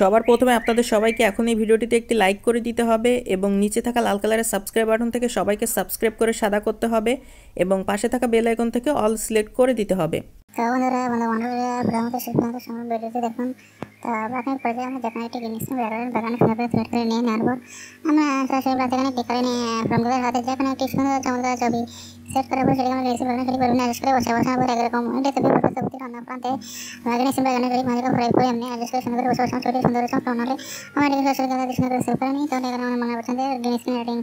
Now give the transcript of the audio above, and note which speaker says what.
Speaker 1: সবার প্রথমে আপনাদের সবাইকে এখন এই ভিডিওটিতে একটি লাইক করে দিতে হবে এবং নিচে থাকা লাল কালারের সাবস্ক্রাইব বাটন থেকে সবাইকে সাবস্ক্রাইব করে সাদা করতে হবে এবং পাশে থাকা বেল আইকন থেকে অল সিলেক্ট করে দিতে হবে।
Speaker 2: তো বন্ধুরা, বন্ধু বান্ধবরা ভ্রমণের সিদ্ধান্ত সময় ভিডিওতে দেখুন। তো প্রাথমিক পর্যায়ে আমরা যেখানে একটি জিনিস বেরোবেন বাগানে সুন্দর করে করে নিয়ে নেব আমরা সরাসরি সেখানে ক্লিক করে নিয়ে ফ্রমগুলোর হাতে যেখানে একটি সুন্দর চমৎকার ছবি సెట్ కరే బుల్ కరేగా గైస్ బలన కలి బలన అడ్జస్ట్ करे वैसे वैसे आप रेगुलर काम। है तभी बस सब तेरा ना प्रांत है। हमारे ने सिंबल गाने करी मारे का फ्राई कोई हमने एडजस्ट करने कर वैसे वैसे छोटे, सुंदर सा प्लान वाले हमारे के सोशल का दर्शन कर सकते नहीं तो लेकर हम मंगा पसंद है ग्रीन स्क्रीन रेटिंग